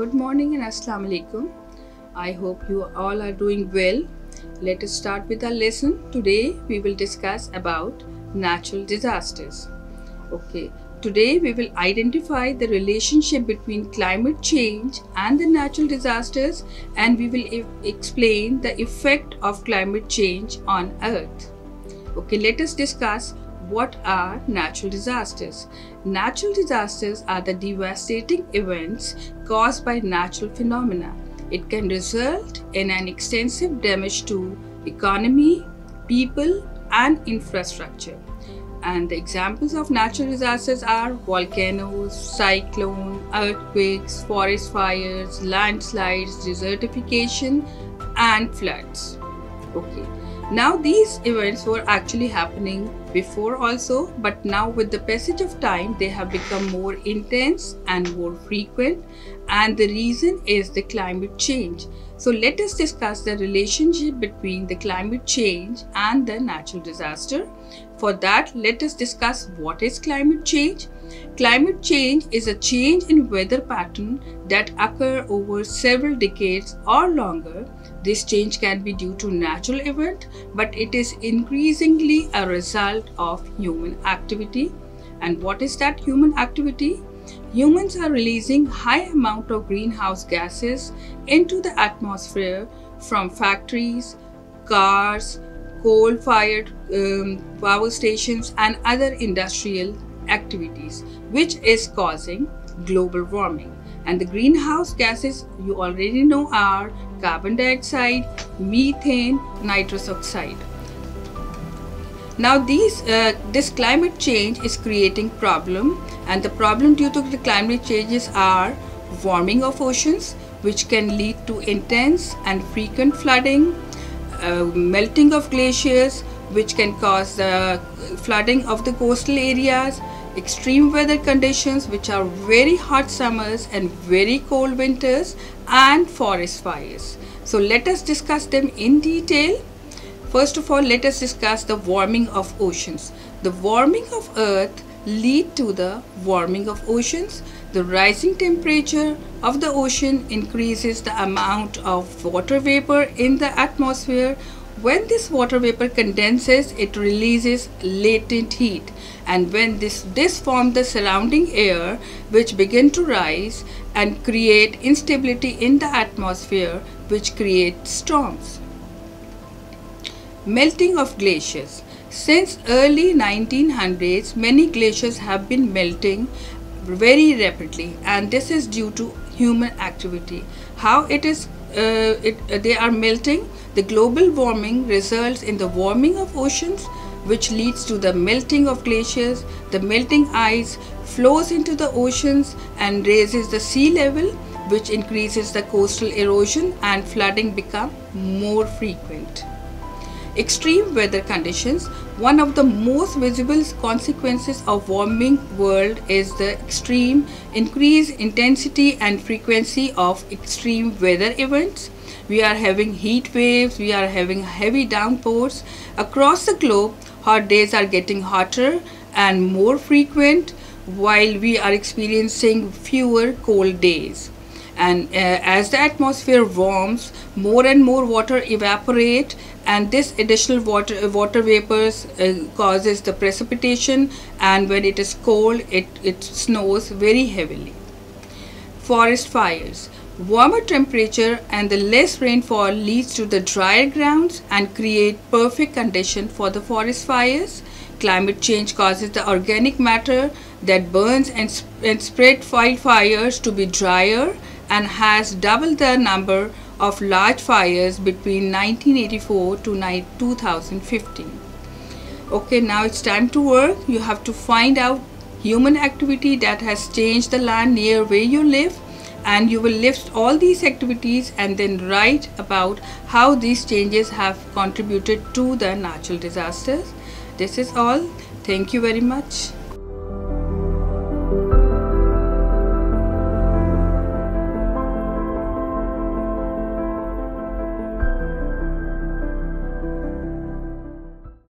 Good morning and Assalamu alaikum. I hope you all are doing well. Let us start with our lesson. Today we will discuss about natural disasters. Okay, today we will identify the relationship between climate change and the natural disasters and we will e- explain the effect of climate change on earth. Okay, let us discuss what are natural disasters. Natural disasters are the devastating events caused by natural phenomena. It can result in an extensive damage to economy, people, and infrastructure. And the examples of natural disasters are volcanoes, cyclone, earthquakes, forest fires, landslides, desertification, and floods. Okay. Now these events were actually happening before also, but now with the passage of time, they have become more intense and more frequent. And the reason is the climate change. So let us discuss the relationship between the climate change and the natural disaster. For that, let us discuss what is climate change. Climate change is a change in weather pattern that occur over several decades or longer. This change can be due to natural event, but it is increasingly a result of human activity. And what is that human activity? Humans are releasing high amount of greenhouse gases into the atmosphere from factories, cars, coal-fired um, power stations and other industrial activities, which is causing global warming. And the greenhouse gases you already know are carbon dioxide, methane, nitrous oxide. Now these uh, this climate change is creating problem and the problem due to the climate changes are warming of oceans which can lead to intense and frequent flooding, uh, melting of glaciers which can cause flooding of the coastal areas, extreme weather conditions which are very hot summers and very cold winters and forest fires. So let us discuss them in detail. First of all, let us discuss the warming of oceans. The warming of earth lead to the warming of oceans. The rising temperature of the ocean increases the amount of water vapor in the atmosphere. When this water vapor condenses, it releases latent heat. And when this, this forms the surrounding air, which begin to rise and create instability in the atmosphere, which creates storms. Melting of glaciers. Since early 1900s, many glaciers have been melting very rapidly, and this is due to human activity. How it is, uh, it, uh, they are melting. The global warming results in the warming of oceans, which leads to the melting of glaciers. The melting ice flows into the oceans and raises the sea level, which increases the coastal erosion and flooding become more frequent. Extreme weather conditions. One of the most visible consequences of warming world is the extreme increased intensity and frequency of extreme weather events. We are having heat waves, we are having heavy downpours. Across the globe, hot days are getting hotter and more frequent while we are experiencing fewer cold days and uh, as the atmosphere warms more and more water evaporate and this additional water water vapors uh, causes the precipitation and when it is cold it, it snows very heavily. Forest fires. Warmer temperature and the less rainfall leads to the drier grounds and create perfect condition for the forest fires. Climate change causes the organic matter that burns and, and spread wildfires to be drier and has doubled the number of large fires between 1984 to 2015. Okay, now it's time to work. You have to find out human activity that has changed the land near where you live and you will list all these activities and then write about how these changes have contributed to the natural disasters. This is all. Thank you very much.